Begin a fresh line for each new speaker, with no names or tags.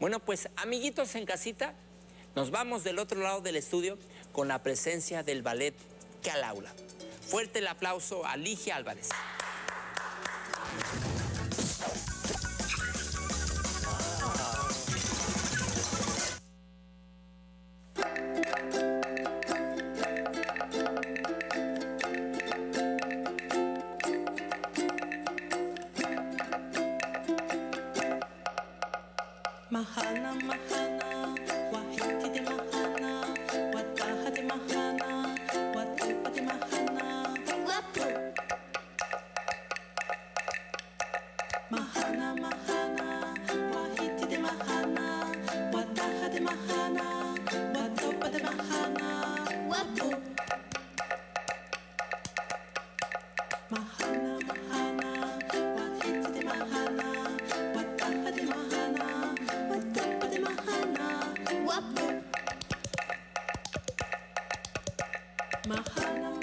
Bueno, pues amiguitos en casita, nos vamos del otro lado del estudio con la presencia del ballet que al aula. Fuerte el aplauso a Ligia Álvarez.
Mahana, mahana, wahiti de mahana, wataha de mahana, watupa mahana. Mahana, mahana, wahiti de mahana, wataha de mahana, watupa mahana. Mahana, mahana, mahana. Mahana.